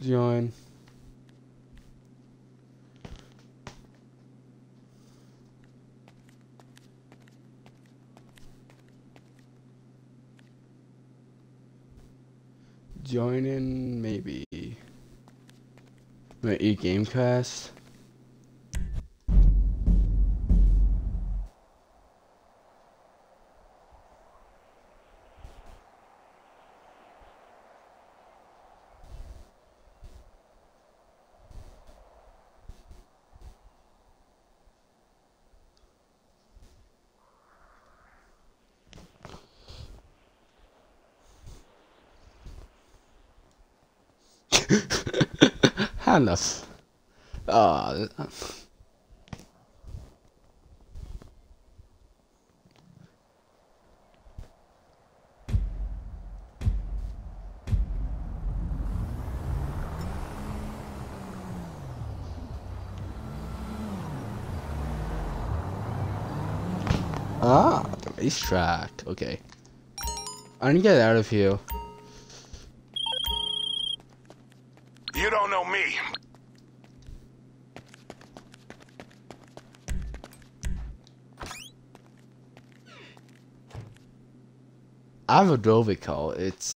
Join. Join in, maybe. My e Gamecast. Ah. Ah, the racetrack. Okay. I need to get out of here. I have a Call. It's.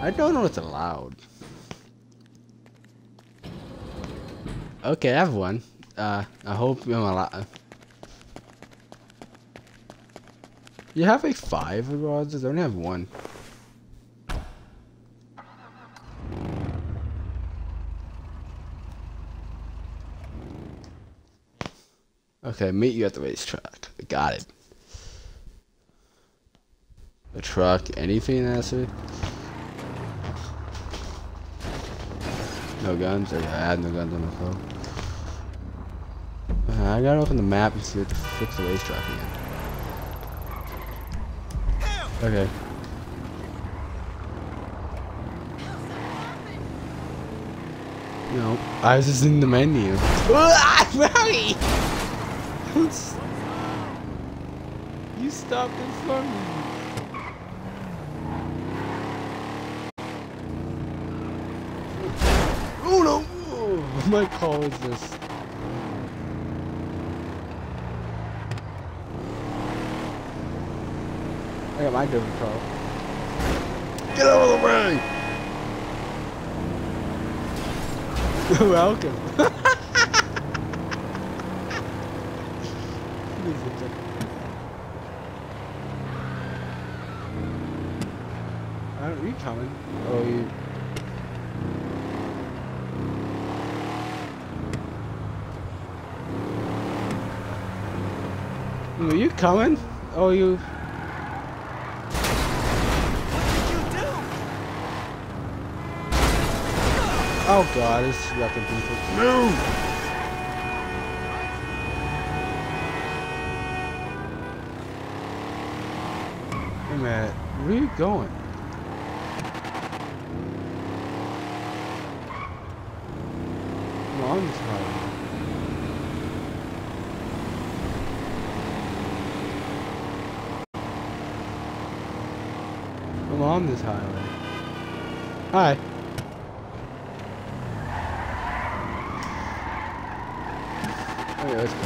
I don't know it's allowed. Okay, I have one. Uh, I hope I'm allowed. You have like five rods? I only have one. Okay, meet you at the racetrack. Got it. A truck, anything it? No guns? I had no guns on the phone. Uh, I gotta open the map and see what to fix the racetrack again. Okay. No, I was just in the menu. You stopped in front of me. Oh no! Oh, my call is this? I got my different car. Get out of the way! Welcome. I don't, are you coming? Oh, you. Are you coming? Oh, you. Oh god, it's wrecking people. Move! Wait a minute, where are you going? I'm on this highway. I'm on this highway. Hi. Okay, let's go.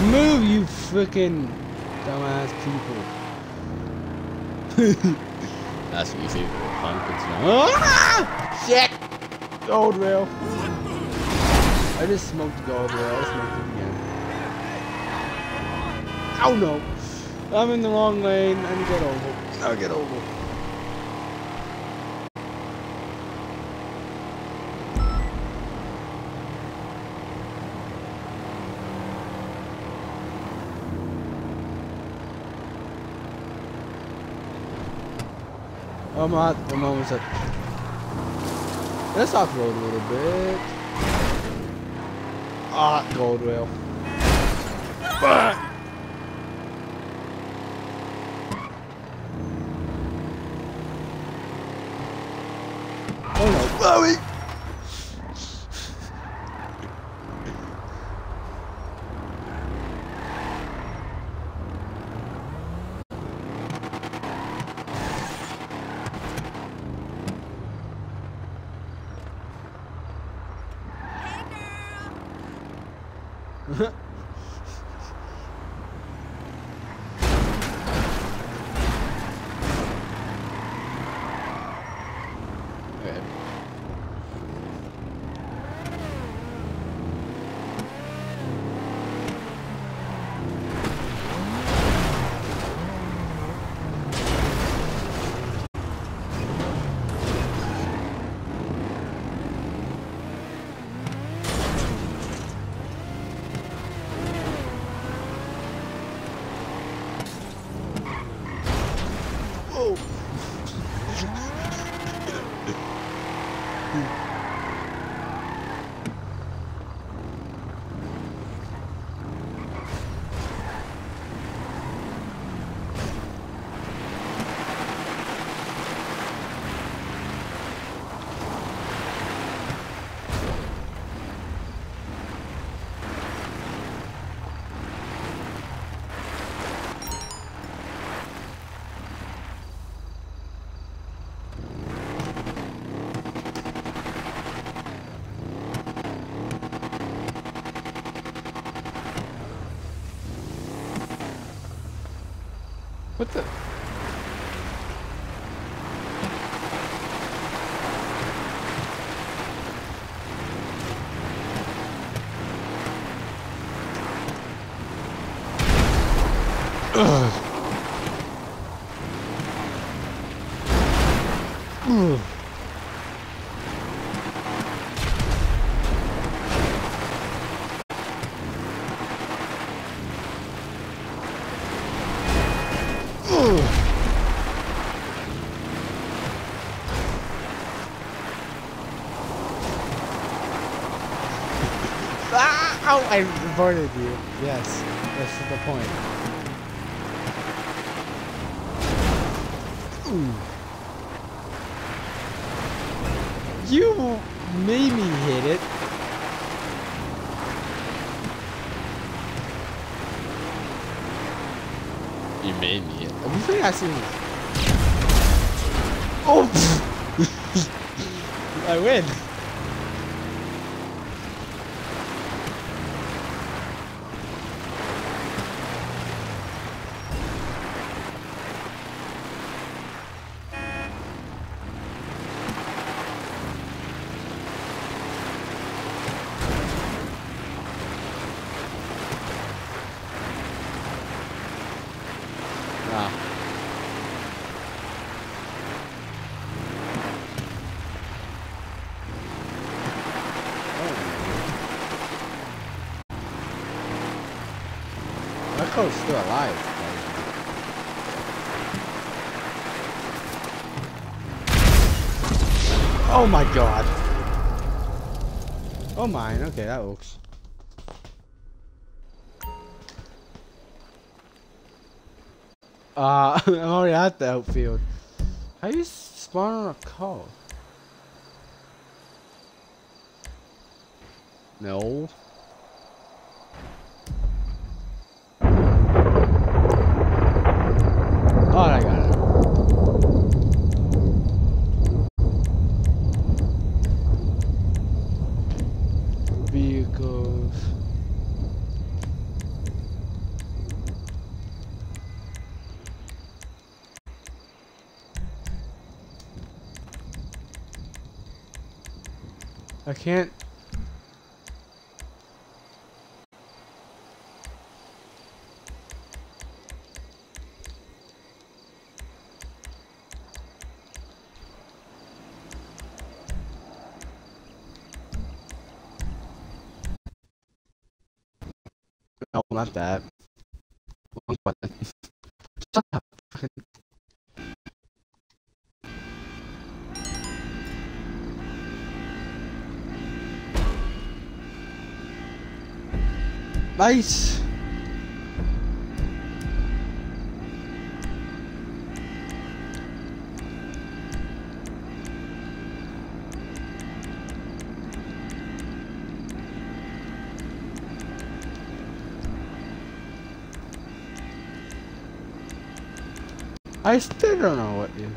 Move, you freaking dumbass people. That's what you say for pumpkins now. Ah! Shit! Gold rail. I just smoked gold rail. I smoked it again. Oh no! I'm in the wrong lane. I need to get over. I'll get over. I'm not. I'm almost at. Let's off road a little bit. Ah, gold rail. Oh Oh, I avoided you. Yes, that's the point. Ooh. You made me hit it. You made me hit. You think I seen this? Oh! I win. Still alive. Oh my god. Oh mine, okay, that works. Uh, I'm already at the outfield. How you spawn on a car? No. Oh, I got it. Vehicles. I can't. No, not that. I still don't know what you.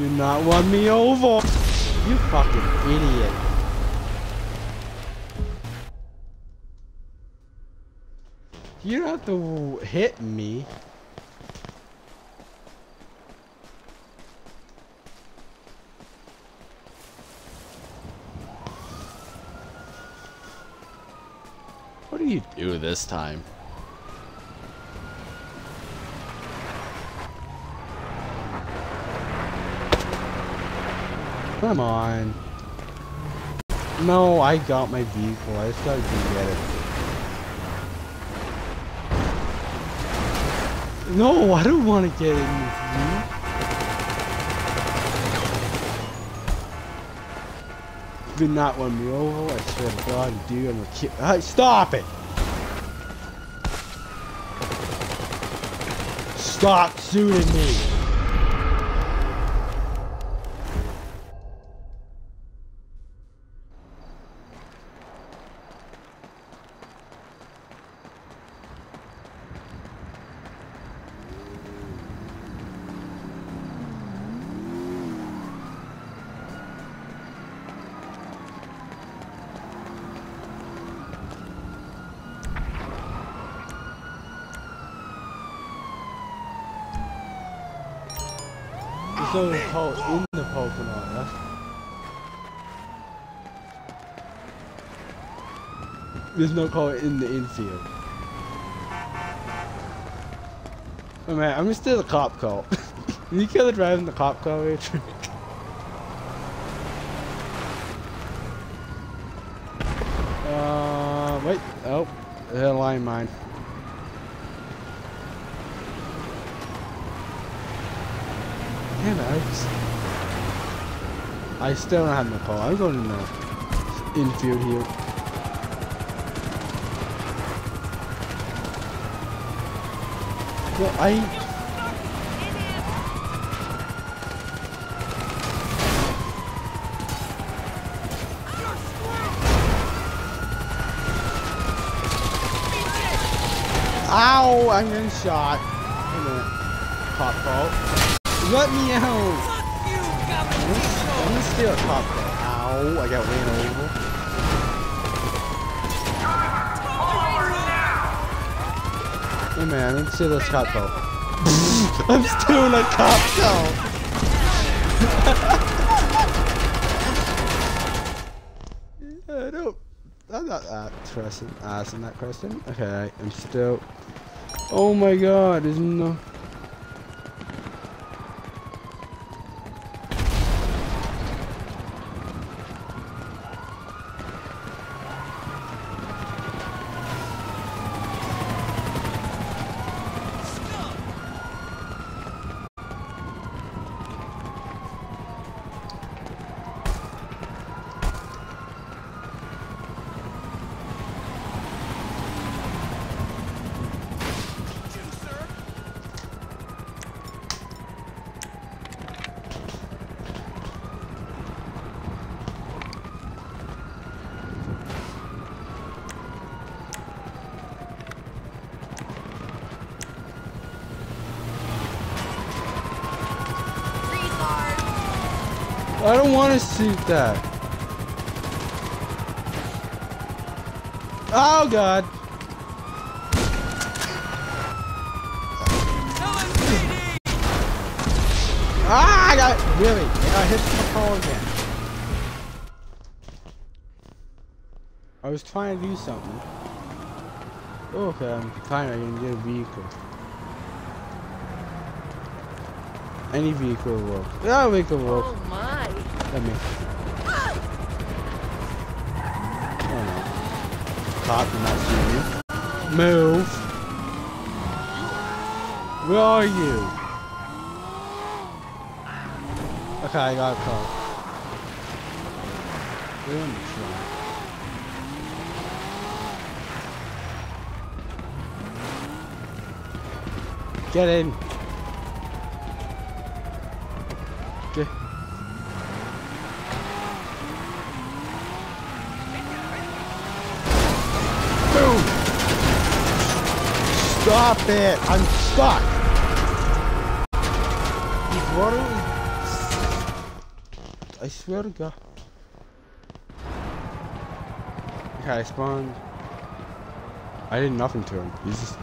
Do not run me over! You fucking idiot. You don't have to hit me. What do you do this time? Come on. No, I got my vehicle. I just gotta get it. No, I don't want to get in with you. Do not run me over. I swear to God, do. I'm gonna kill. Hey, stop it! Stop shooting me! There's no hole in the Pokemon, that's... There's no color in the infield. Oh man, I'm still a cop car. you kill the driver in the cop car, Adrian? uh, wait, oh, the line mine. Damn it, I just... I still don't have no call. I'm going in the infield here. Well, I... Ow! I'm getting shot. Wait a minute. Pop fault. Let me out! I'm gonna steal a cop car. Ow, I got ran over. Hey man, let's steal this cop car. I'm stealing a cop car! I don't... I'm not that interested asking that question. Okay, I'm still... Oh my god, there's no... shoot that. Oh god. Ah, I got really. I got hit the pole again. I was trying to do something. Okay, I'm finally gonna get a vehicle. Any vehicle will work. Yeah, vehicle will me. Oh no. Cop, you're not seeing you. Move. Where are you? Okay, I got a car. In the trunk. Get in. Get. Boom! Stop it! I'm stuck! Are we... I swear to God. Okay, I spawned. I did nothing to him. He's just...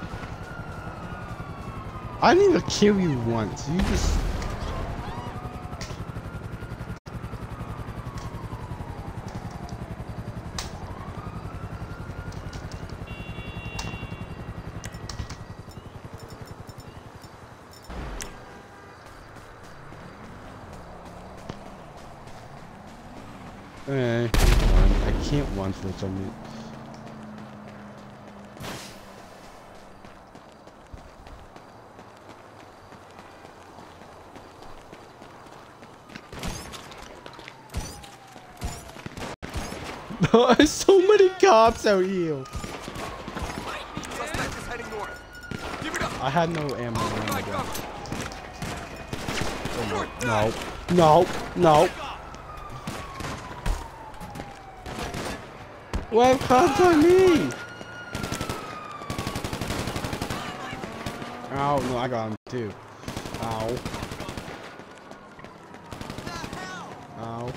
I didn't even kill you once. You just... can't run for some reason. There's so many cops out here. I had no ammo. Oh, no. No. No. Why cops on me? Ow, no, I got him too. Ow. Ow.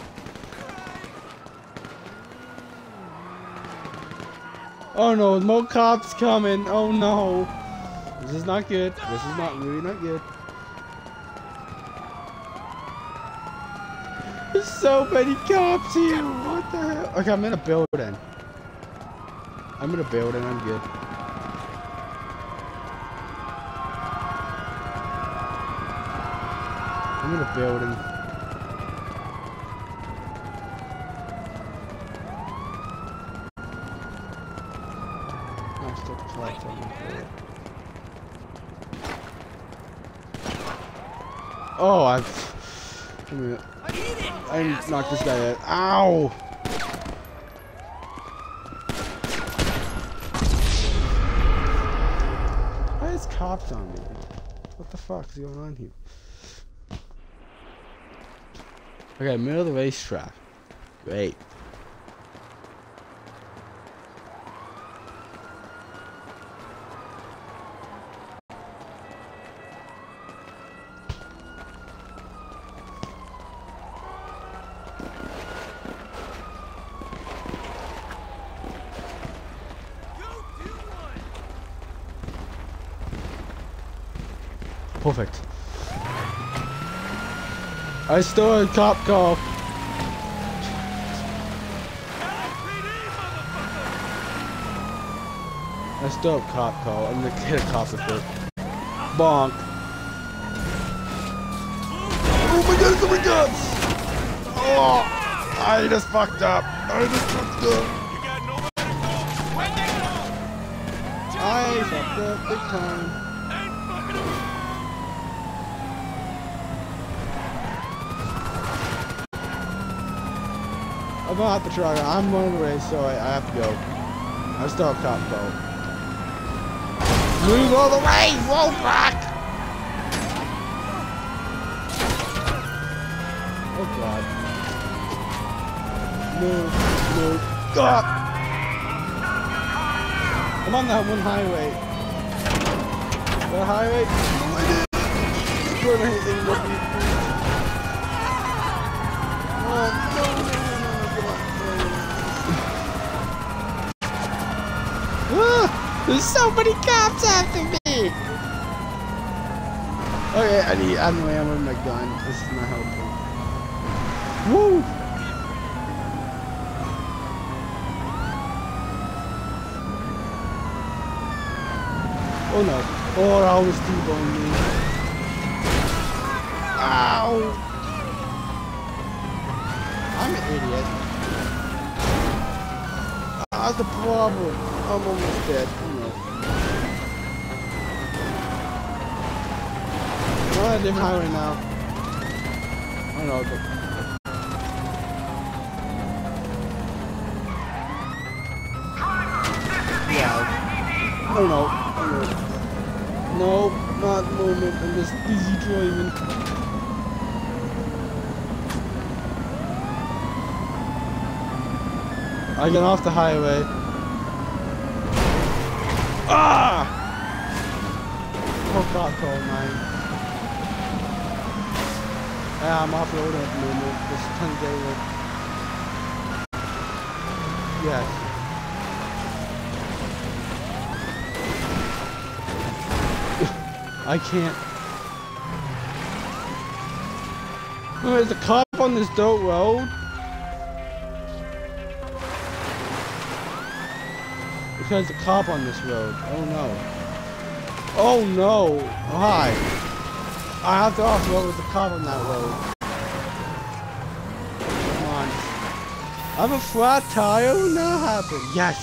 Oh no, more cops coming. Oh no. This is not good. This is not really not good. There's so many cops here. What the hell? Okay, I'm in a building. I'm in a building. I'm good. I'm in a building. I'm still collect on the floor. Oh, I've. Give me a- I knocked this guy out. Ow! On me? What the fuck is going on here? Okay, middle of the racetrack. Great. I stole a cop car. I stole a cop car. I'm gonna hit a cop with it. Bonk. Oh my god, oh my god! Oh! I just fucked up. I just fucked up. I fucked up big time. Ain't fucking up. I'm not the truck. I'm the race, so I, I have to go. I still have cop car. Move all the way! Roll back! Oh god. Move, move. God! I'm on that one highway. The highway? Oh, no, there's so many cops after me! Okay, I need ammo ammo in my gun. This is not helpful. Woo! Oh no. Oh, I almost T-boned me. Ow! I'm an idiot. That's the problem. I'm almost dead. I'm on a different highway now. I don't know. but- Yeah. I don't know. I don't know. No, not the moment. I'm just busy driving. I get off the highway. Ah! Oh god, cold mine. Yeah, I'm off road at the moment. Just 10 day road. Yes. I can't. There's a cop on this dirt road. There's a cop on this road. Oh no. Oh no. Hi. I have to ask what was the cop on that road. Come on. I have a flat tire. That happened? Yes.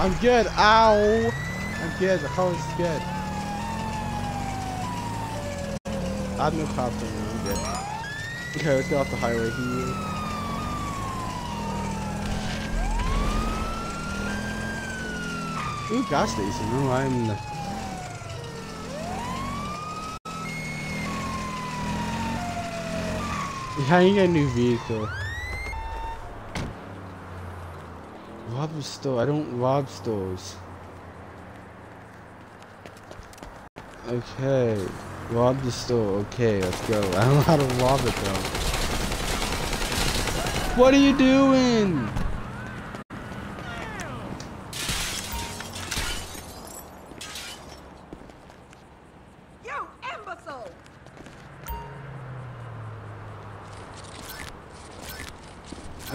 I'm good. Ow. I'm good. The car is good. I have no problem. I'm good. Okay, let's get off the highway here. Ooh, gas station. Oh, I'm Yeah, you get a new vehicle. Rob store. I don't rob stores. Okay. Rob the store. Okay, let's go. I don't know how to rob it though. What are you doing?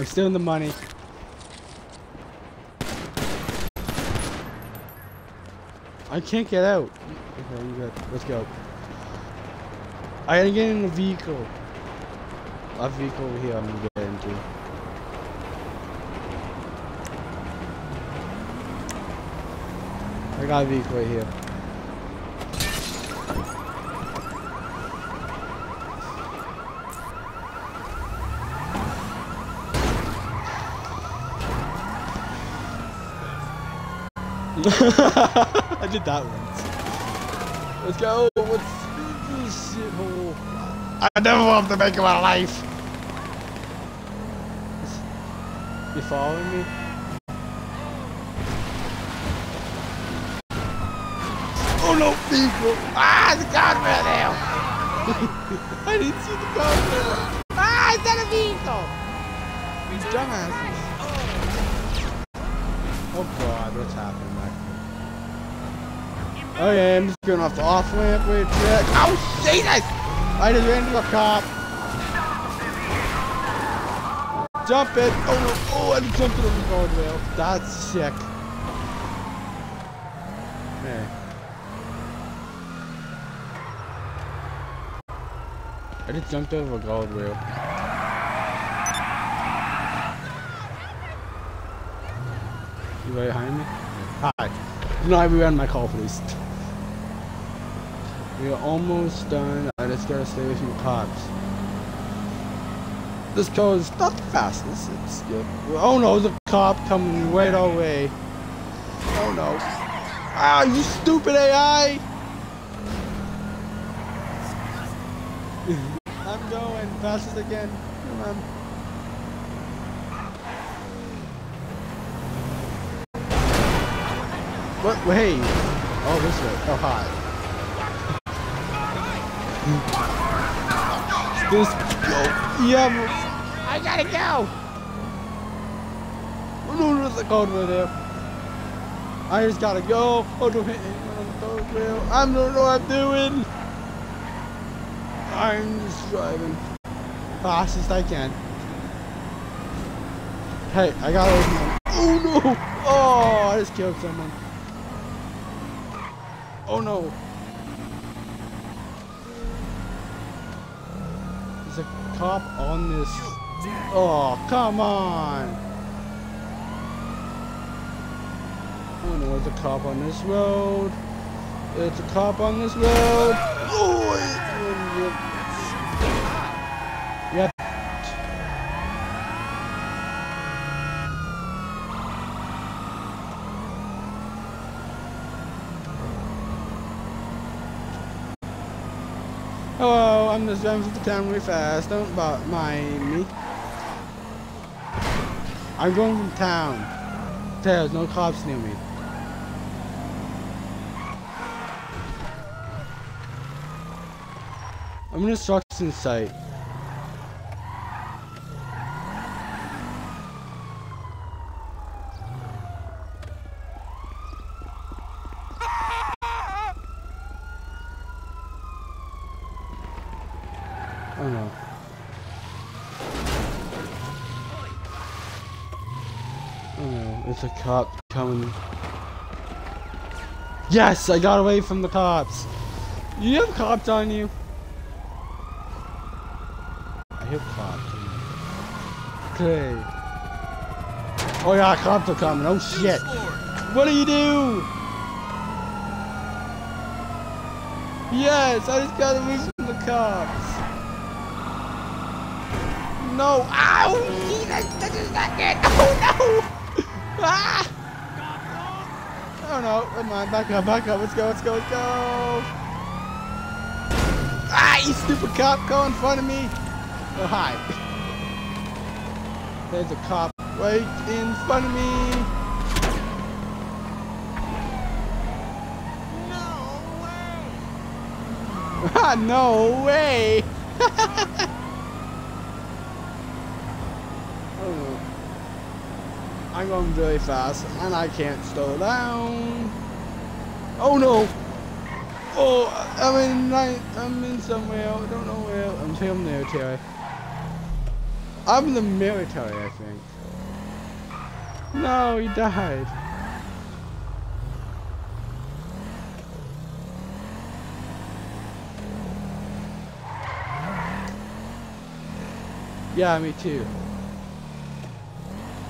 I'm stealing the money. I can't get out. Okay, you good. Let's go. I gotta get in a vehicle. A vehicle over here I'm gonna get into. I got a vehicle right here. I did that once. Let's go. What's this shithole? I never want to make it my life. You following me? Oh no, people! Ah, the guardrail now! I didn't see the guardrail. Ah, it's not a vehicle! These dumbasses. Oh god, what's happening back here? Oh, okay, I'm just going off the off ramp with it. Oh, Jesus! I just ran into a cop. Jump it! Oh no! Oh, I just jumped over the guardrail. That's sick. Hey. I just jumped over a guardrail. You right behind me? Hi. Not be on my call, please. We are almost done. I just gotta stay with you cops. This car is not the fastest. It's good. Oh no, there's a cop coming right our way. Oh no. Ah, you stupid AI! I'm going fastest again. Come on. What? Hey. Oh, this way. Oh, hi. This. Oh, yeah. I gotta go. Oh, no, there's a code right there. I just gotta go. Oh, don't hit anyone on the third rail. I don't know what I'm doing. I'm just driving fastest I can. Hey, I got over. Oh no! Oh, I just killed someone. Oh no. Cop on this. Oh, come on. Oh no, there's a cop on this road. There's a cop on this road. Oh, yep. Just driving through the town really fast. Don't mind me. I'm going from town. There's no cops near me. I'm in a construction site. Oh no. Oh no, it's a cop coming. Yes, I got away from the cops. You have cops on you. I have cops. Okay. Oh yeah, cops are coming. Oh shit. What do you do? Yes, I just got away from the cops. No! Ow! Jesus, that is not it! Oh no! Ah! Oh no, come on, back up, back up, let's go, let's go, let's go! Ah, you stupid cop, go in front of me! Oh, hi. There's a cop right in front of me! No way! Ah, no way! Oh. I'm going really fast and I can't slow down. Oh no! Oh, I'm in. I'm in somewhere. I don't know where. I'm the military. I'm in the military, I think. No, he died. Yeah, me too.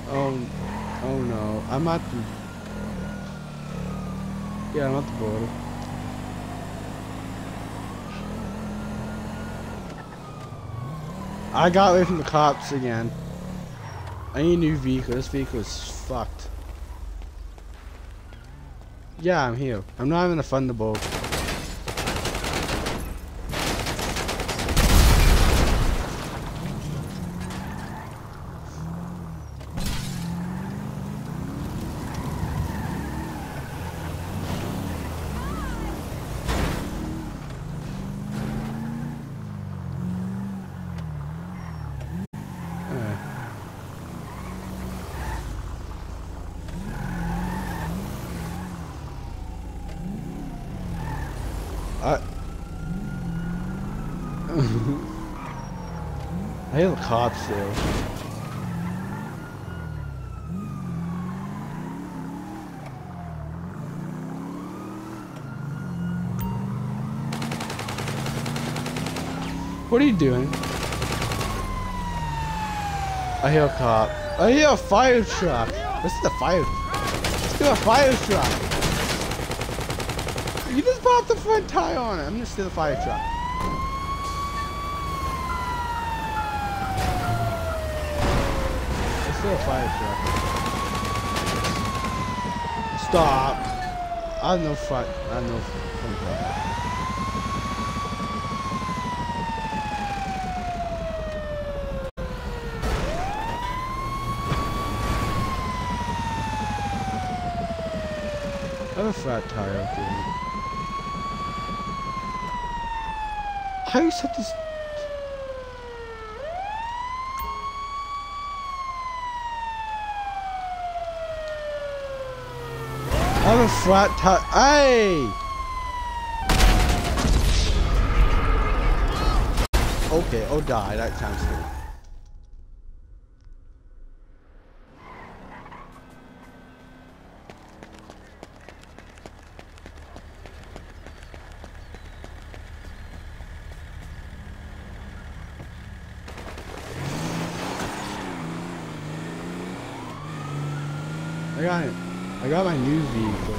Oh, oh no. I'm at the... Yeah, I'm at the border. I got away from the cops again. I need a new vehicle. This vehicle is fucked. Yeah, I'm here. I'm not even a Thunderbolt. Uh. I Cops there. What are you doing? I hear a cop. I hear a fire truck. This is the fire. Let's do a fire truck. You just popped the front tire on it. I'm gonna steal the fire truck. Let's steal a fire truck. Stop. I have no fuck. I have tire. I have a flat tire, dude. How you set this? I have a flat tire. Hey! Okay, oh die, that sounds good. I got it. I got my new vehicle.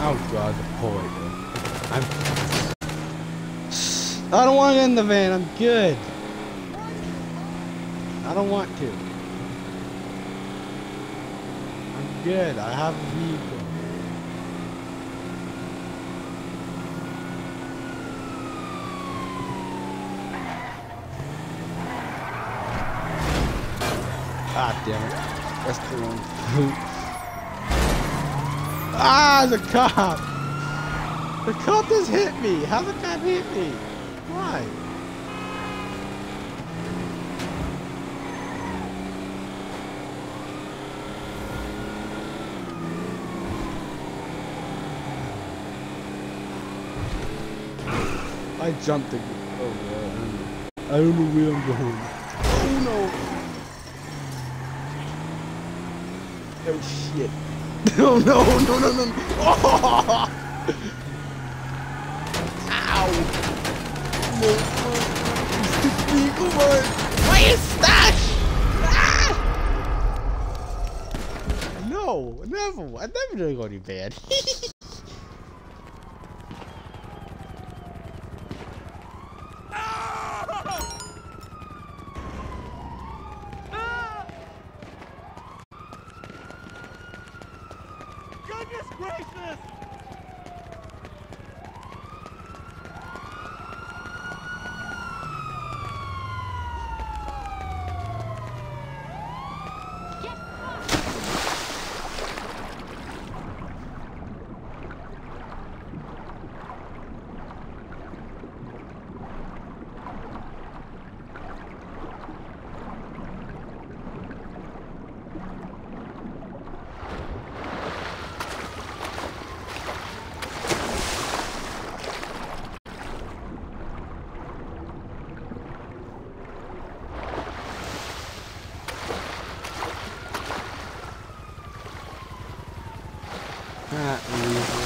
Oh god, the boy. I'm. I don't want to get in the van. I'm good. I don't want to. I'm good. I have a vehicle. Ah, damn it. That's the wrong Ah, the cop! The cop just hit me! How the cop hit me? Why? I jumped again. Oh, God. I don't know where I'm going. Oh, no. Oh, shit. No, no, no, no, no. Oh! Ow! No, no. Why is stash? Ah! No, never. I never doing any bad. Ah, easy. What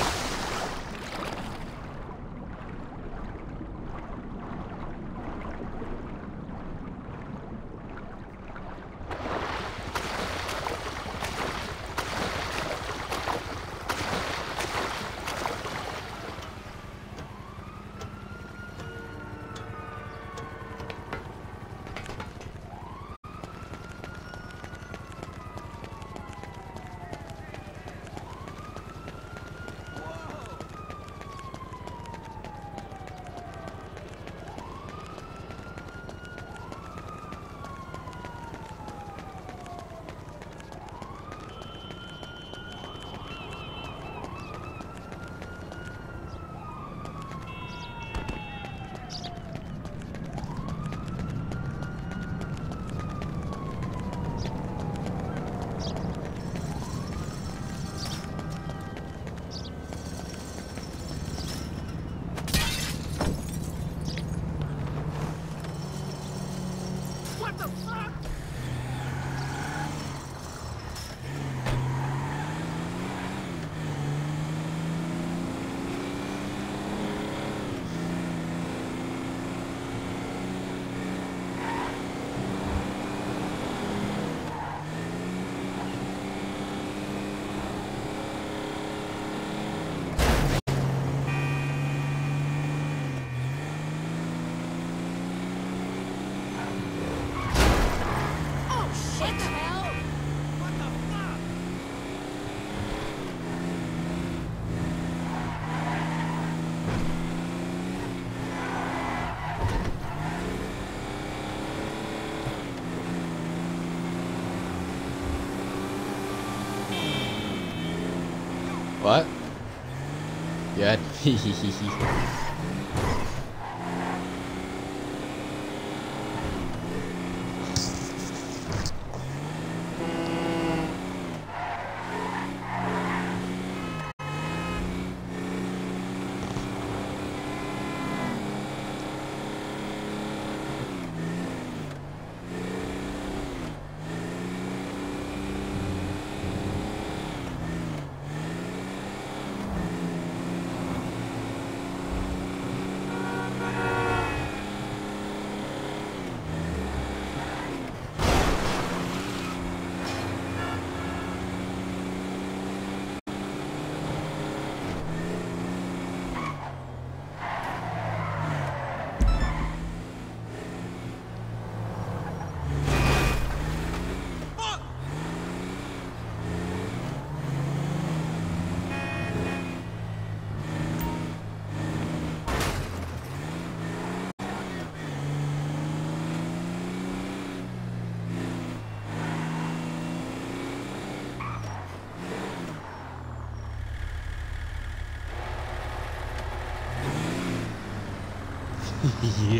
Yeah. you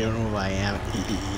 don't know who I am.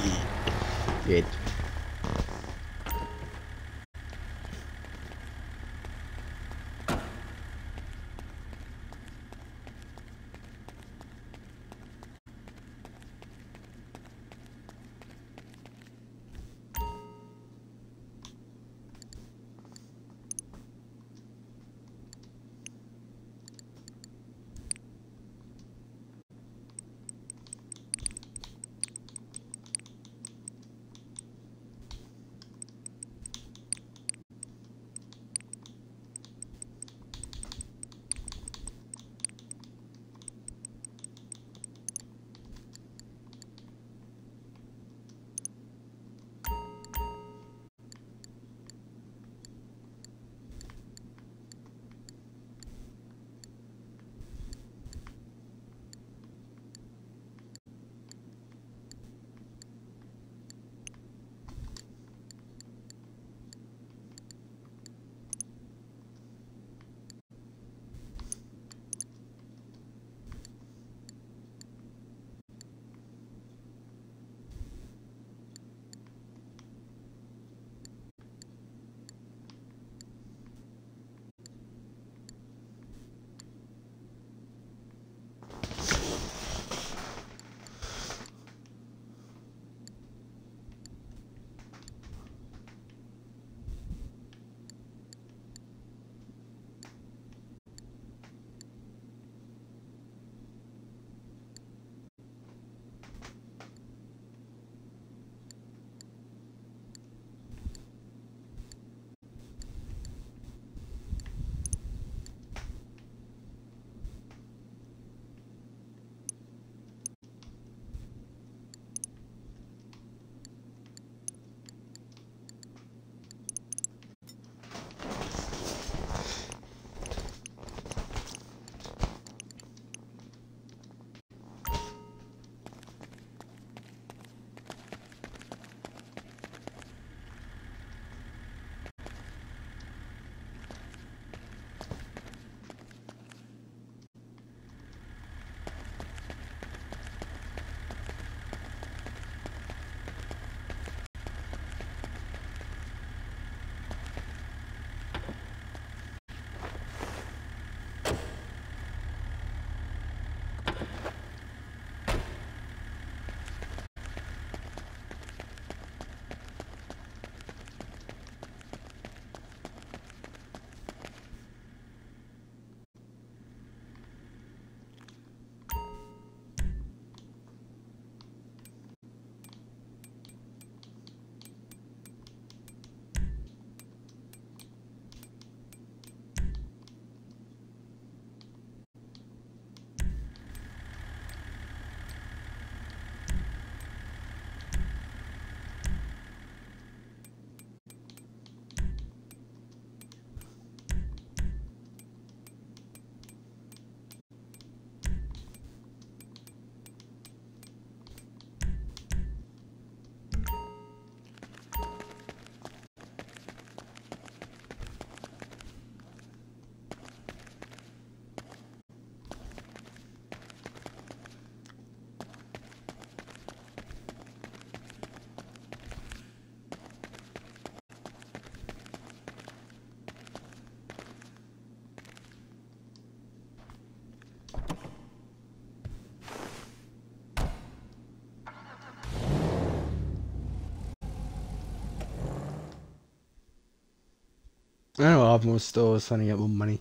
I know I'll have more stores trying to get more money.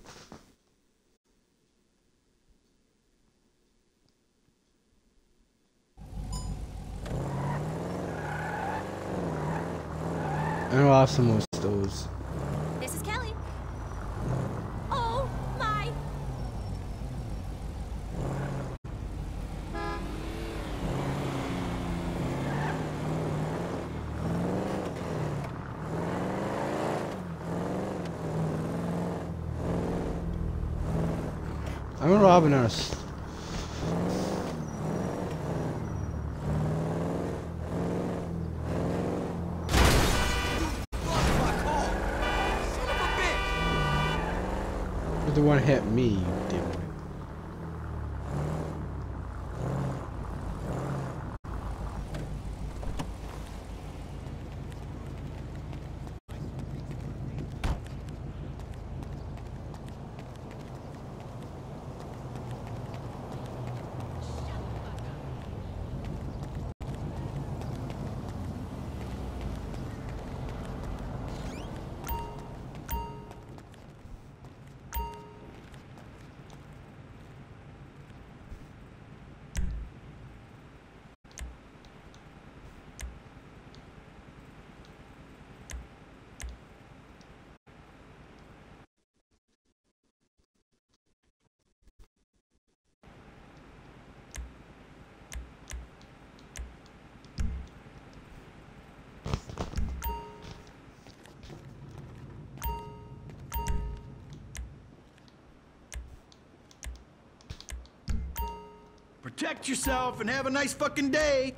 I know I'll have some more stores. This is Kelly. Oh my! I'm robbing us. The one hit me, protect yourself and have a nice fucking day.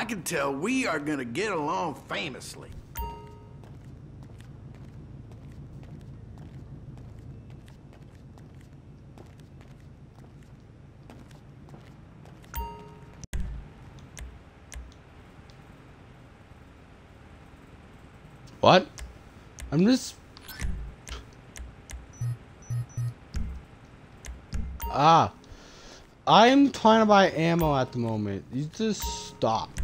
I can tell we are gonna get along famously. What? I'm just. Ah. I'm trying to buy ammo at the moment. You just stop.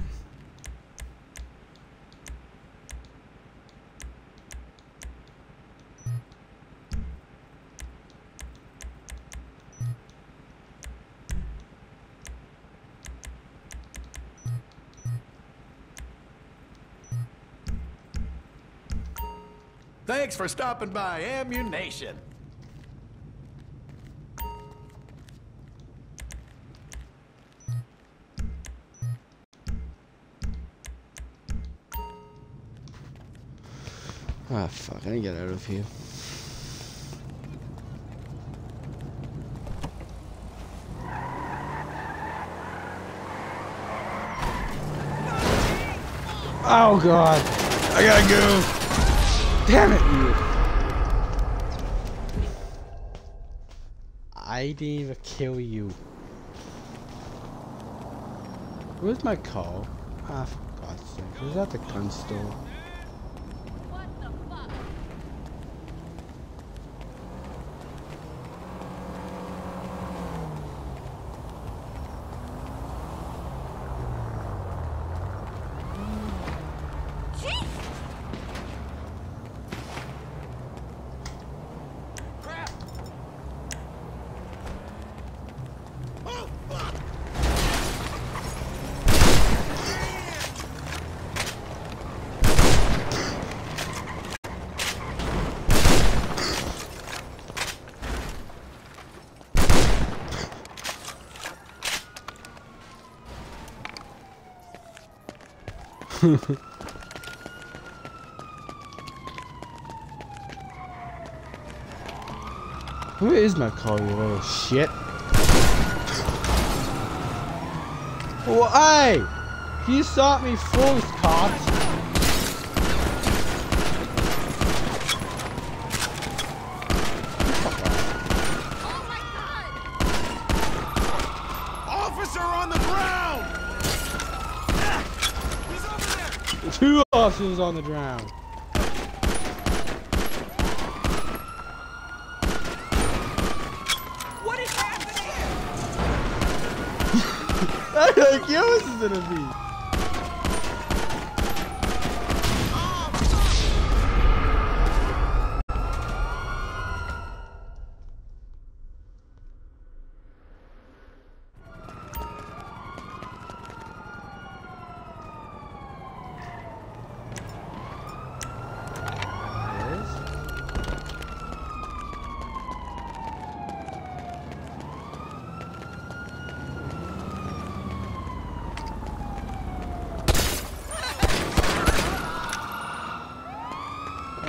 Thanks for stopping by Ammunition. Ah, fuck. I need to get out of here. Oh, God. I gotta go. Damn it, you. I didn't even kill you. Where's my car? Ah, for God's sake. Was that the gun store? Who is my car, you little shit? Hey! You shot me first, cops! Oh my god! Officer on the ground! He's over there! Two officers on the ground. What is happening? like, yo, this is gonna be.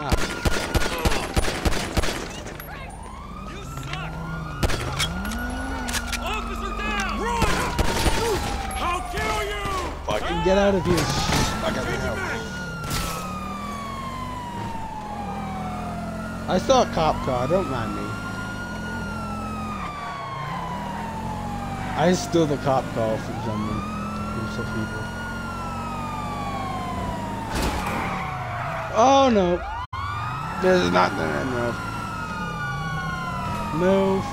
Ah, You suck! Officer down! Run! I'll kill you! Out of here. I gotta help. I saw a cop car, don't mind me. I stole the cop car from someone. From some people. Oh no. There's nothing in there. Move.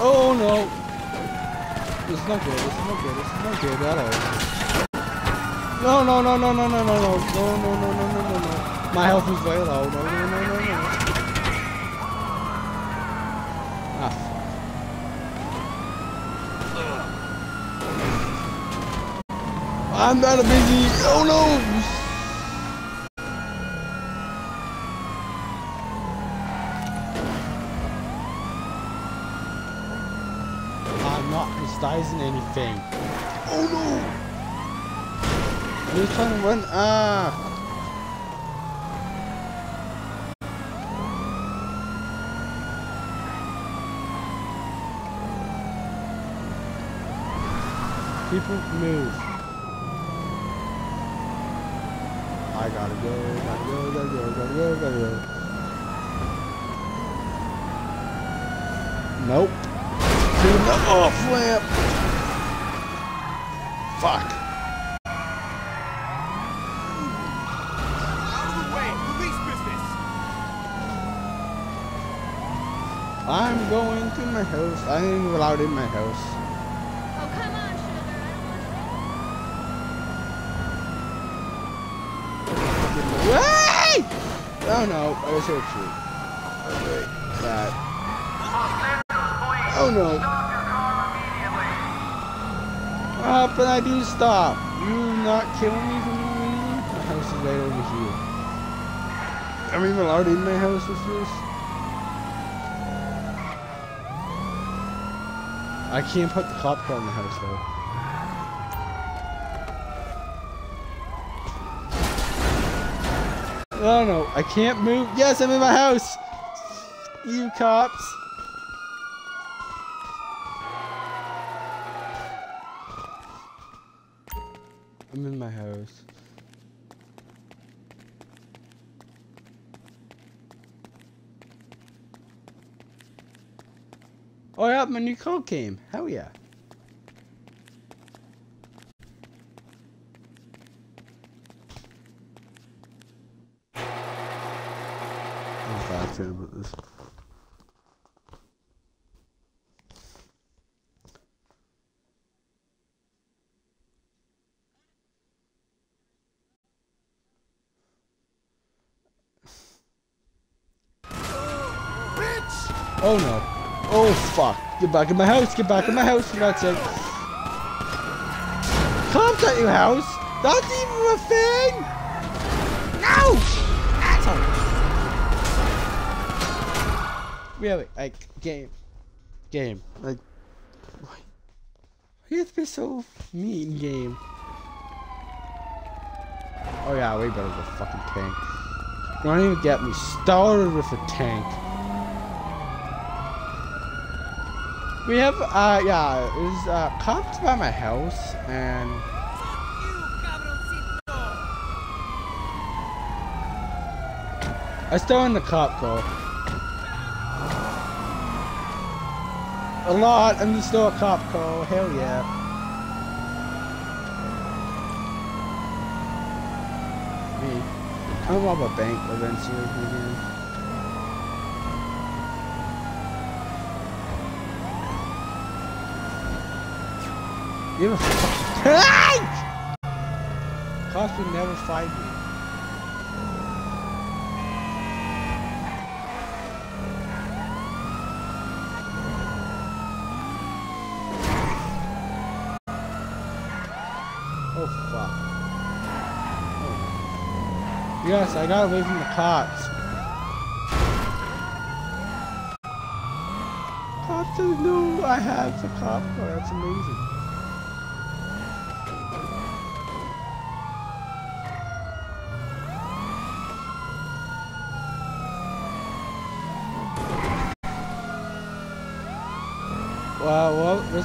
Oh no! This not good, this is not good, this is not good at all. No, no, no, no, no, no, no, no, no, no, no, no, no, no, no. My health is very low. No, no, no, no, no. Ah. I'm not a busy. Oh no! I'm not anything. Oh no! You're trying to run. Ah! People move. I gotta go, gotta go, gotta go, gotta go, gotta go. Nope. The off ramp. Fuck. Out of the way! Police business! I'm going to my house. I ain't allowed in my house. Oh, come on, sugar. I don't want to Wait! Oh no, I was hurt you. Wait, that. Oh no. Happened? I didn't stop. You not killing me for no reason? My house is right over here. I'm even allowed in my house with this. I can't put the cop car in the house though. Oh no, I can't move. Yes, I'm in my house. You cops. I'm in my house. Oh yeah, my new code came. Hell yeah. I'm fascinated about this. Oh no. Oh fuck. Get back in my house. Get back in my house for God's sake. Cops at your house? That's even a thing? No! Asshole! Really, like, game. Game. Like, why? Why you have to be so mean, game? Oh yeah, way better a fucking tank. Don't even get me started with a tank. We have, uh, yeah, there's, uh, cops by my house, and... I still in the cop car. A lot, I'm still a cop car, hell yeah. Me. I'm rob a bank eventually again. Have a tank! Cops would never find me. Oh fuck. Yes, I got away from the cops. Cops didn't know I have the cop car. That's amazing.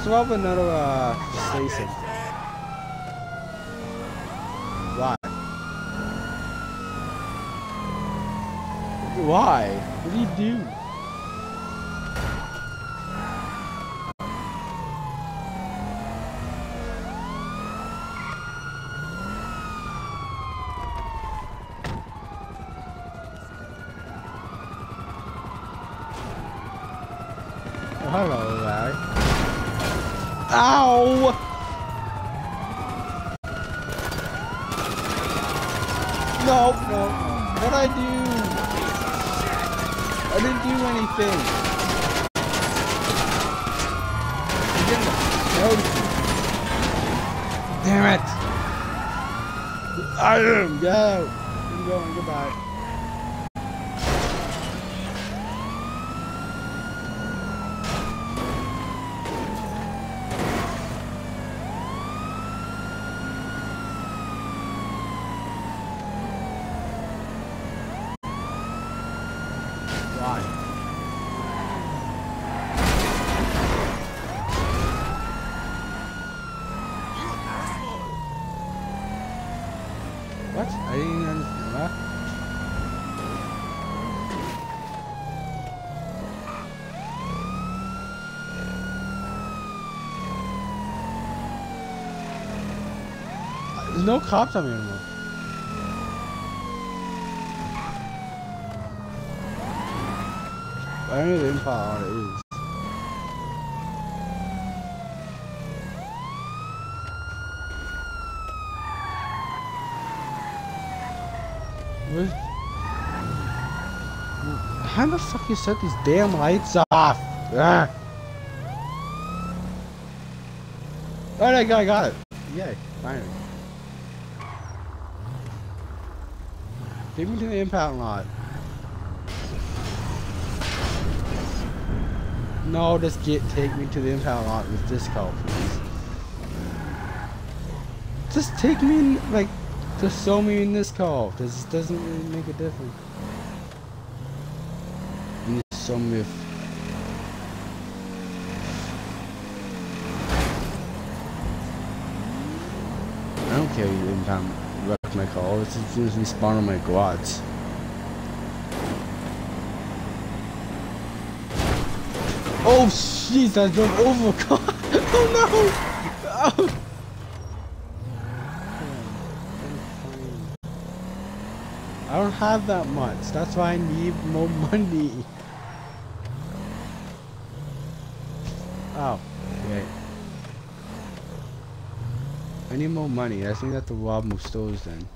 12 another uh station. Why? Why? What do you do? No cops on me anymore. I don't know the impact on it is. What? How the fuck you set these damn lights off? Ah. Oh, I got, I got it. Yay, finally. Take me to the impound lot. No, just get take me to the impound lot with this car, please. Just take me in, like, just show me in this car. This doesn't really make a difference. You just show me if. I don't care you impound soon spawn on my quads. Oh, jeez, I drove over car. Oh, no. Oh. I don't have that much. That's why I need more money. Oh, wait. I need more money. I think have to rob more stores then.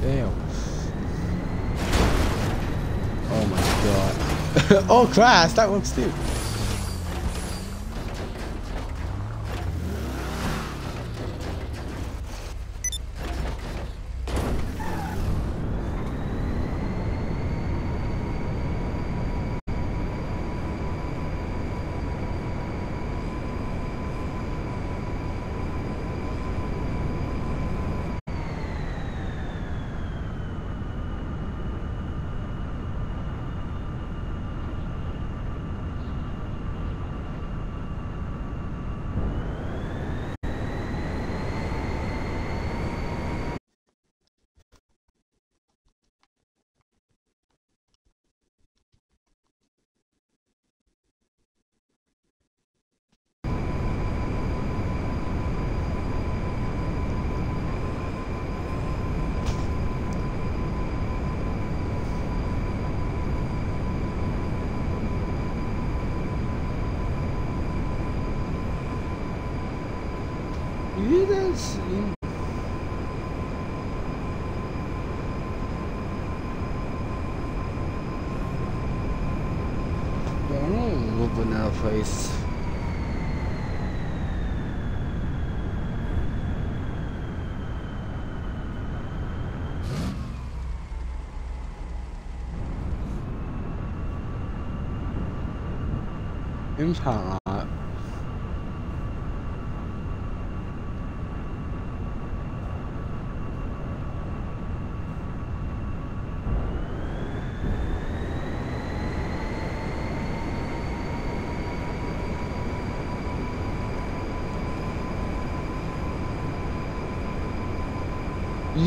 Damn. Oh my god. oh, Crash, that works too. You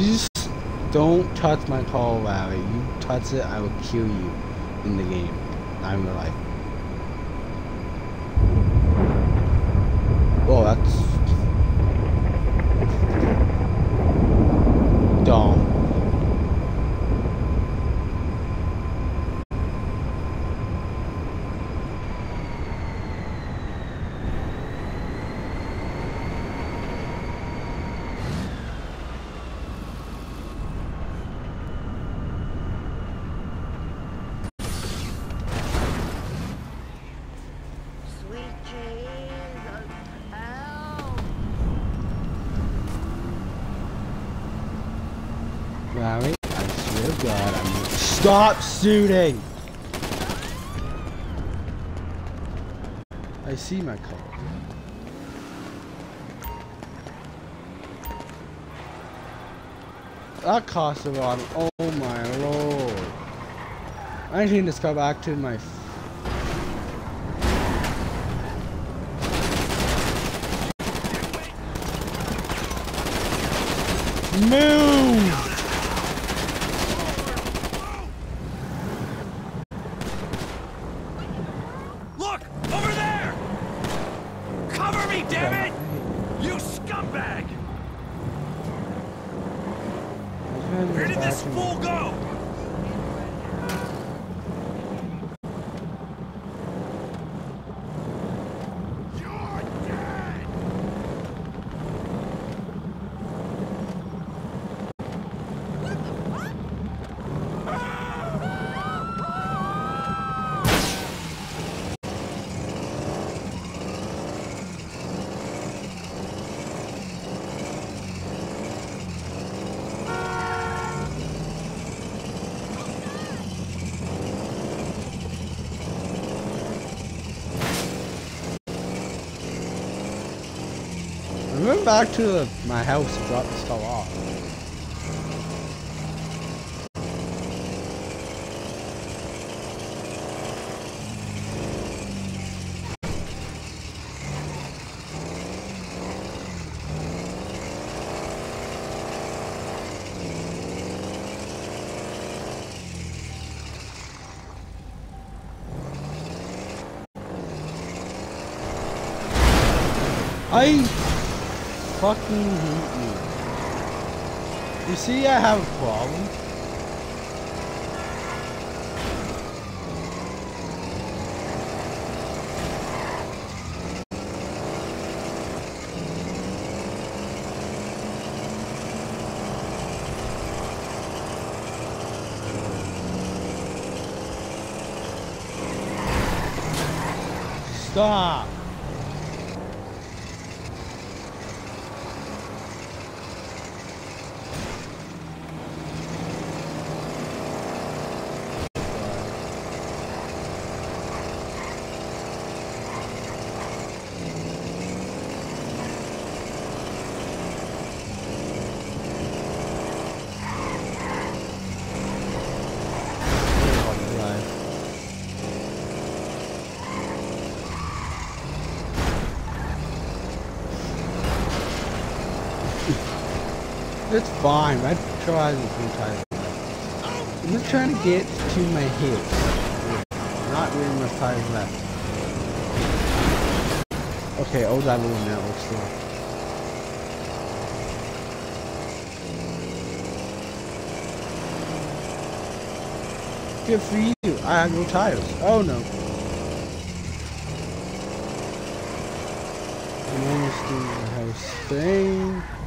just don't touch my call, Valley. You touch it, I will kill you in the game. I'm alive. Stop shooting! I see my car. That cost a lot. Oh my lord. I need to go back to my. Move! Look! Over there! Cover me, damn it! You scumbag! Where did this fool go? You're dead! I went back to the, my house to drop this stuff off. I fucking hate you. You see, I have a problem. Stop. Fine. I tried it three times. I'm just trying to get to my hips. Not really much time left. Okay, old that little network still. Good for you. I have no tires. Oh no. I'm almost doing the house thing.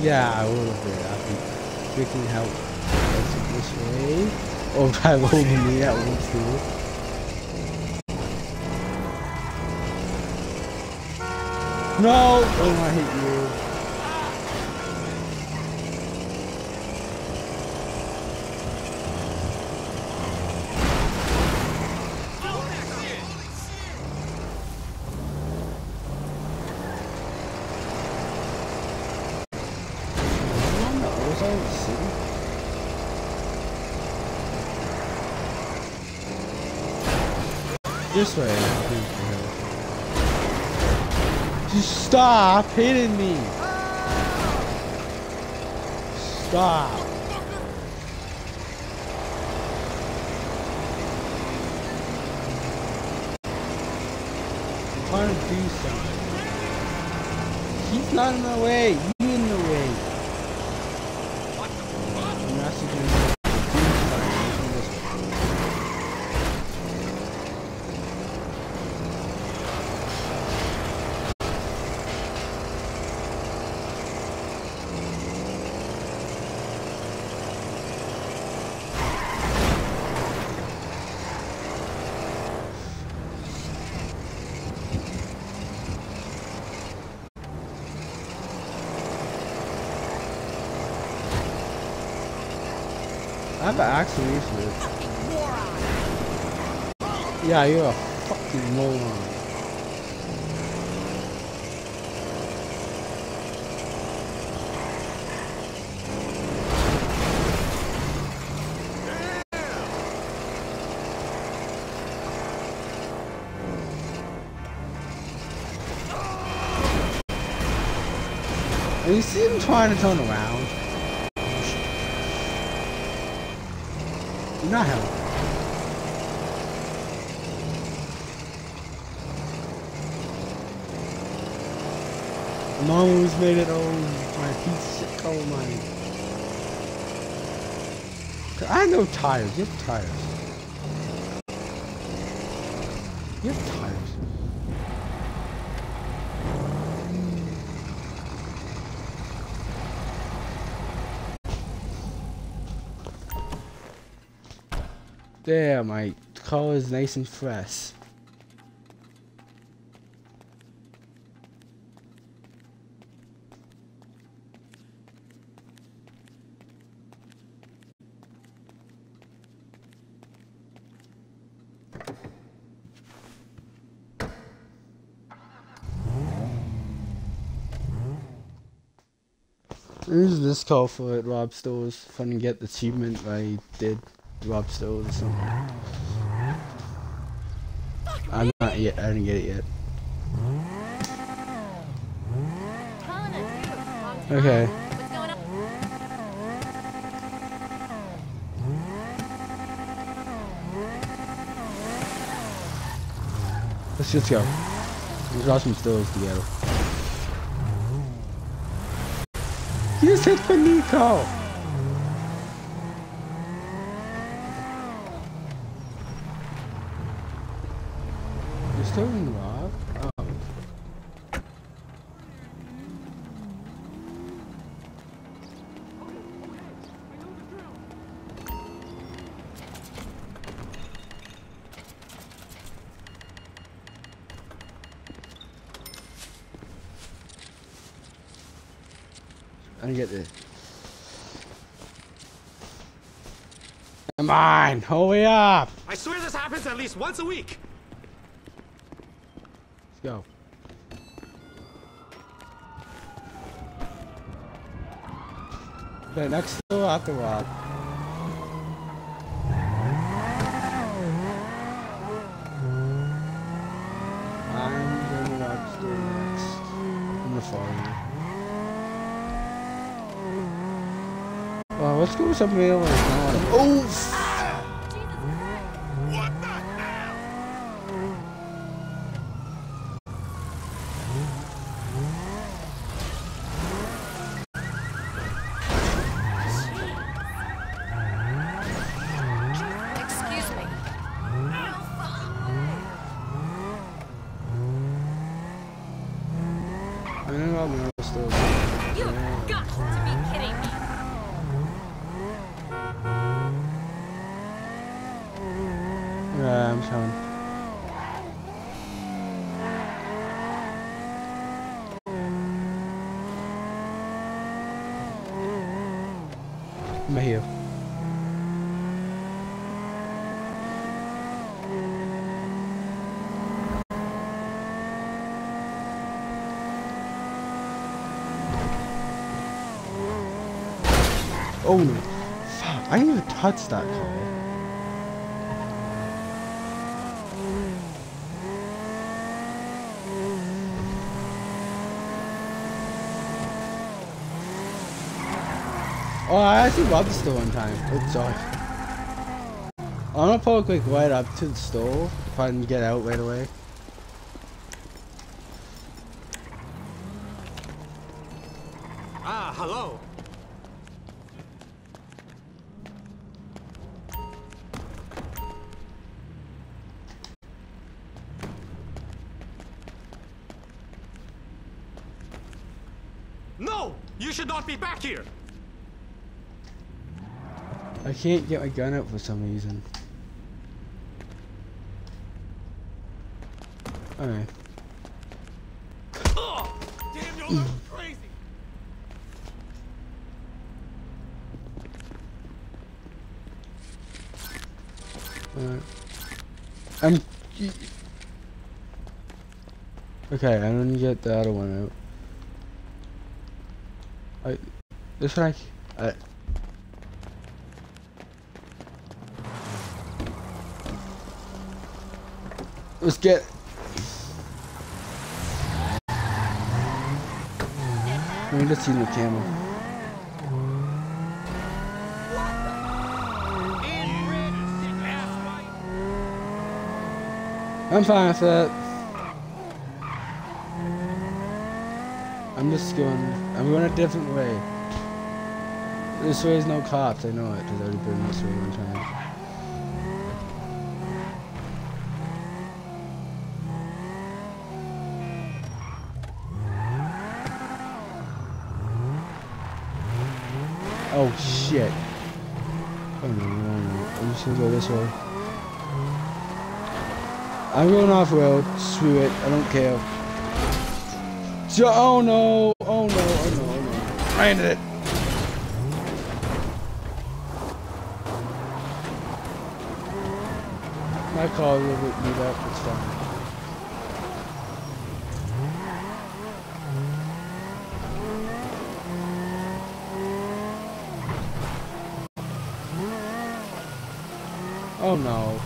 Yeah, I will have it. I can freaking help. This way. Oh, drive over me at once too. No! Oh, I hit you. On the Ozark City? This way. Just stop hitting me. Stop. I'm trying to do something. He's not in the way. I'm actually gonna do something this way. I have an actually switch. Yeah, you're a fucking moron. And you see him trying to turn around? Helping. I'm almost made it home. My piece of coal mine. I no tires. You have tires. You have tires. There, my car is nice and fresh. Use this call for it, Rob Stores. If I can get the achievement I did Rob Stores or something. I'm not yet. I didn't get it yet. Okay. Let's just go. Let's draw some stills together. You just hit Nico. Still rock? Oh. I get this. Come on, hurry up! I swear this happens at least once a week. Let's go. I'm going to door next. Gonna follow you. Well, let's go somewhere else. Oh! cuts that call. Oh, I actually robbed the store one time. Oh, it's job. I'm gonna pull a quick ride up to the store if I can get out right away. Should not be back here! I can't get my gun out for some reason. Alright. Ugh! Damn, you're little crazy! Alright. Um, I'm. Okay, I'm gonna get the other one out. I. I Let's get. Let me just see the camera. I'm fine with that. I'm just going. I'm going a different way. This way is no cops. I know it because I've already been this way one time. Oh shit. I'm just gonna go this way. I'm going off road. Screw it. I don't care. Jo- oh, oh no. Oh no. Oh no. Oh no. Landed it. My car bit beat up. It's fine. Oh no.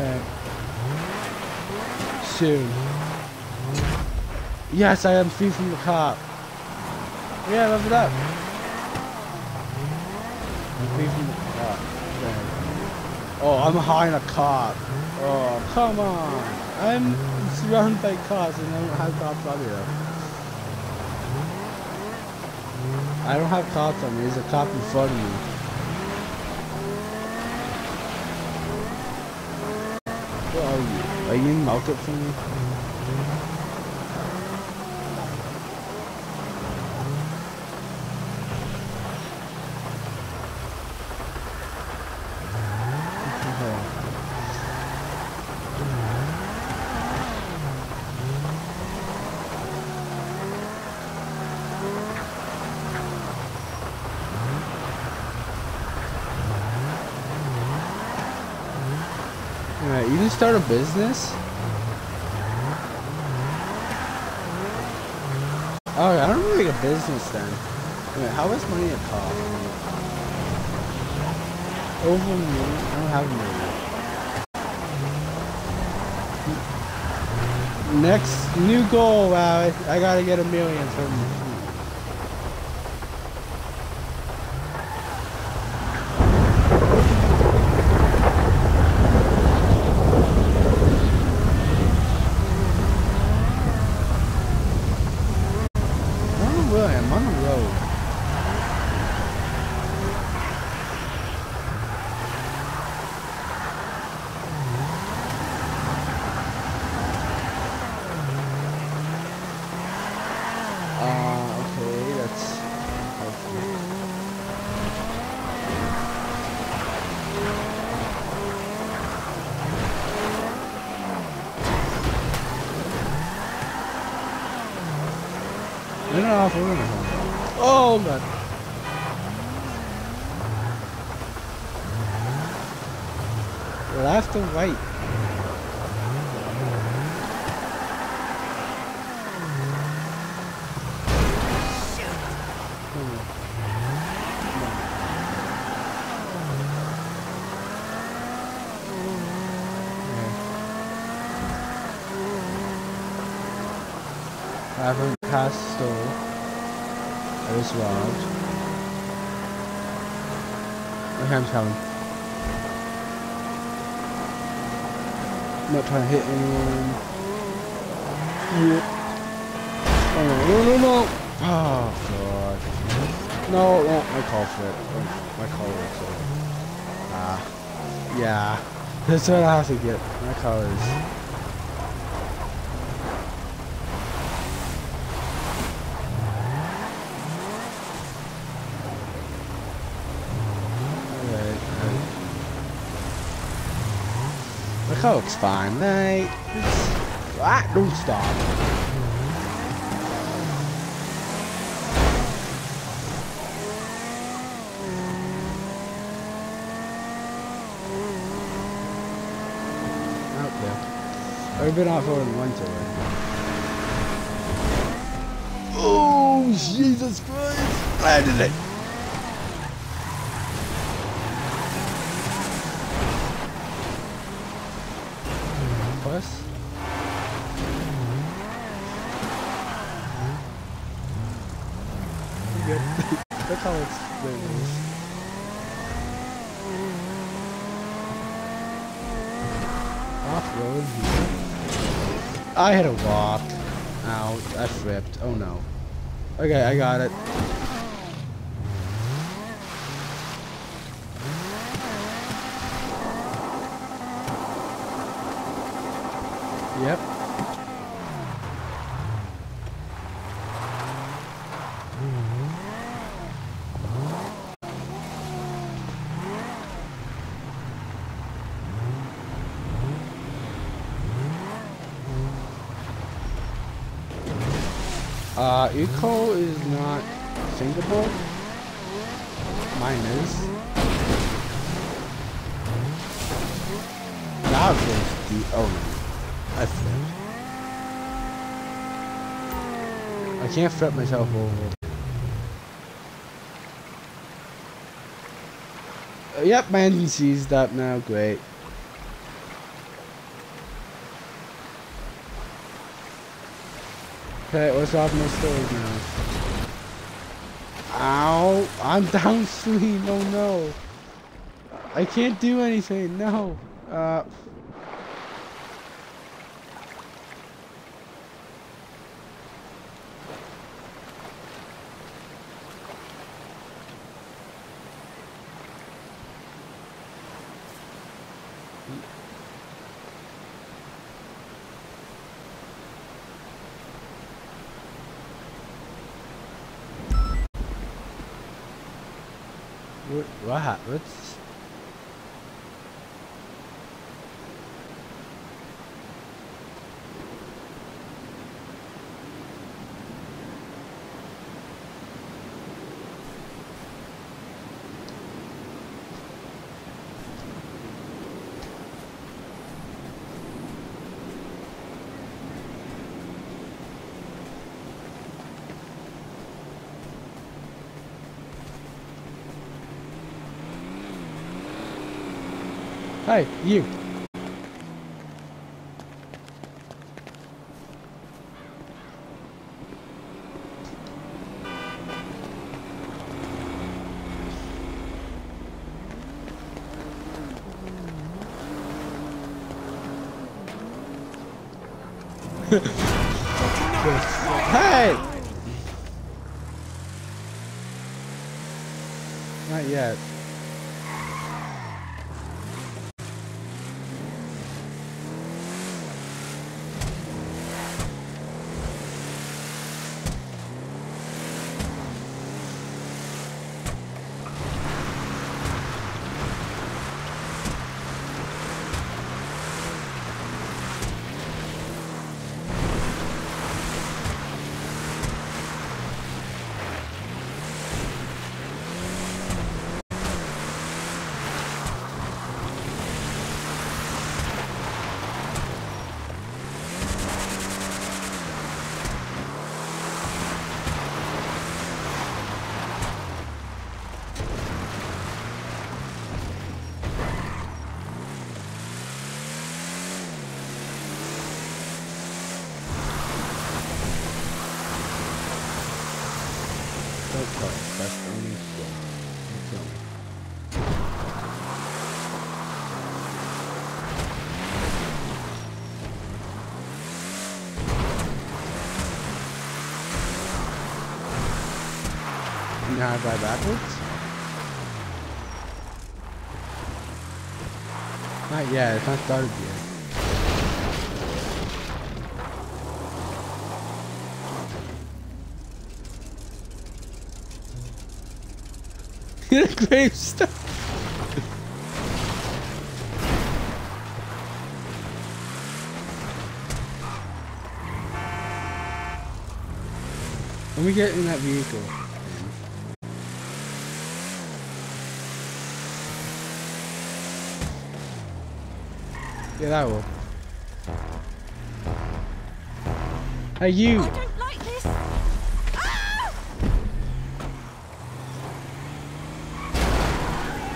Alright. Soon. Yes, I am free from the cop. Yeah, level up. I'm free from the cop. Oh, I'm behind a cop. Oh, come on. I'm surrounded by cops and I don't have cops on me. I don't have cops on me. There's a cop in front of me. Where are you? Are you in market for me? Okay. Alright, you start a business? Oh, I don't really like a business then. Wait, how much money it cost? Over a million? I don't have a million. Next new goal, wow, I, I gotta get a million from I don't know where I am, I'm on the road. Uh, okay, that's helpful. No, no, off, we're gonna home. Oh, God. Left or right? Come on. Come on. haven't passed stole. I was robbed. Okay, I'm coming. I'm not trying to hit anyone. Yeah. Oh no, no, no, no! Oh god. No, it won't. My call for it. Oh, My call works. so. Ah. Yeah. That's what I have to get. My colors. Looks fine, mate. It's- Ah, don't stop. Out there. I've been off road once already. Oh, Jesus Christ! Landed it! Plus. You're good. Look how it's very nice. Off road. I had a walk. Ow, I flipped. Oh no. Okay, I got it. Eco is not thinkable. Mine is. That was the oh no. I flipped. I can't flip myself over. Yep, my engine seized up now. Great. What's off my stove now? Ow! I'm downstream. Oh no! I can't do anything. No. Uh. What, what Hey, you. To drive backwards? Not yet, it's not started yet. Gravestone. Let me get in that vehicle. That will. Hey, you! I don't like this. Ah!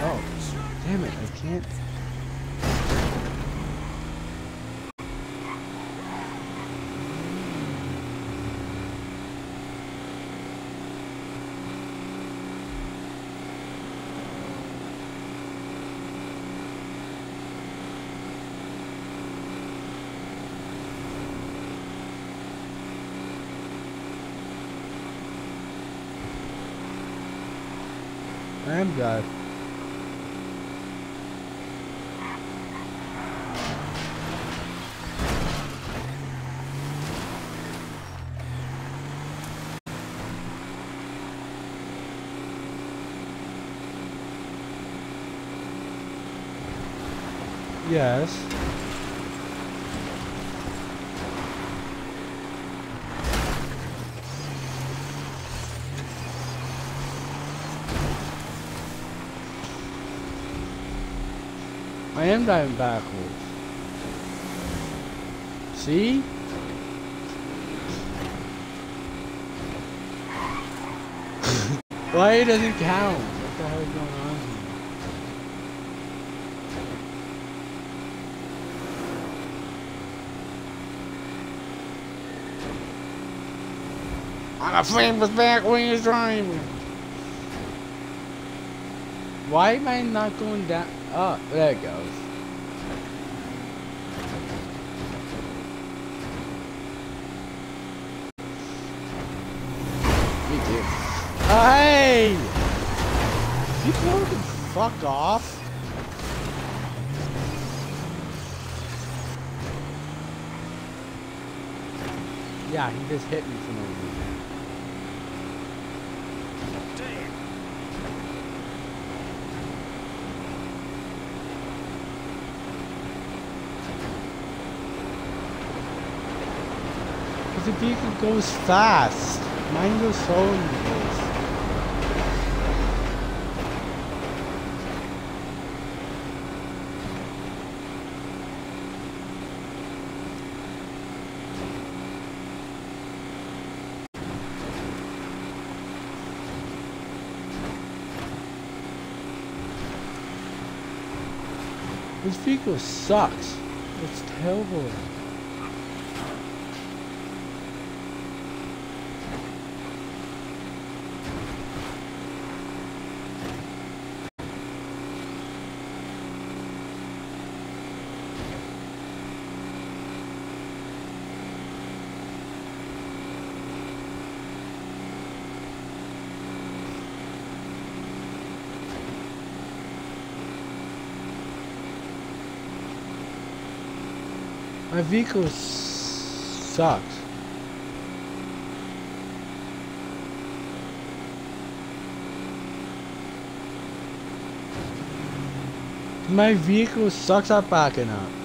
Oh, damn it, I can't. Am God. Yes. Am driving backwards. See? Why it doesn't count? What the hell is going on here? On a famous back when you're driving. Why am I not going down? Oh, there it goes. Me too. Oh, hey! People can fuck off. Yeah, he just hit me for no reason. The vehicle goes fast. Mine goes this. This vehicle sucks. It's terrible. My vehicle sucks. My vehicle sucks at backing up.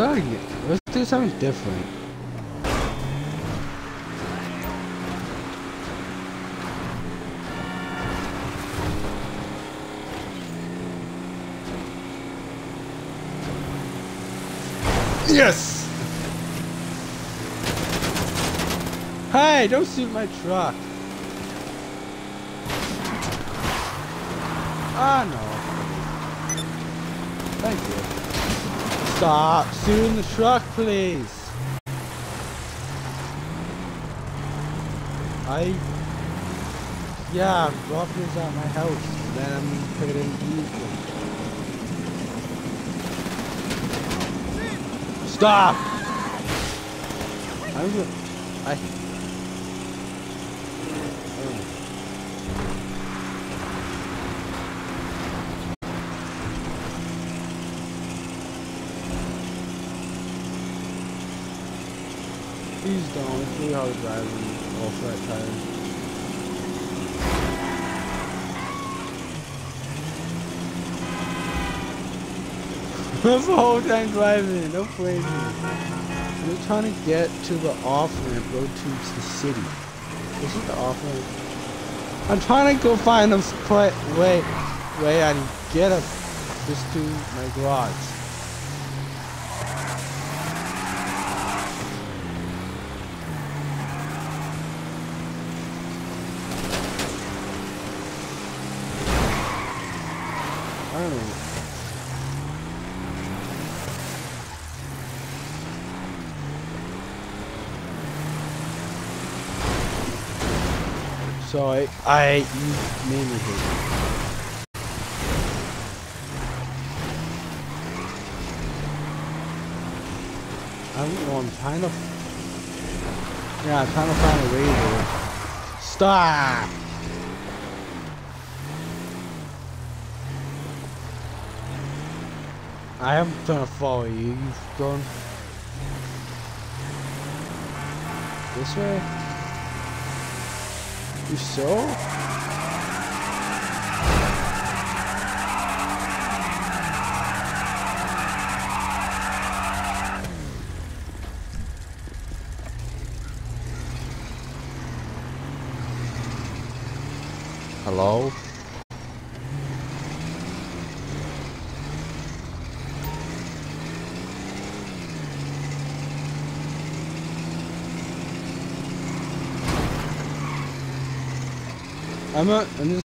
Let's do something different. Yes! Hey, don't shoot my truck. Ah, no. Thank you. Stop shooting the truck, please. I... Yeah, this at my house, then I'm gonna put it in. Stop! I'm. I... Don't. It's driving off that tire. That's the whole time driving. Blame me. I'm trying to get to the off ramp road to the city. This is the off ramp. I'm trying to go find a way way I can get up just to my garage. I don't know. So I, I mainly hate it. I don't know, I'm trying to. Yeah, I'm trying to find a way to stop. I am trying to follow you. You've gone this way. You so? Hello? I'm a, I'm just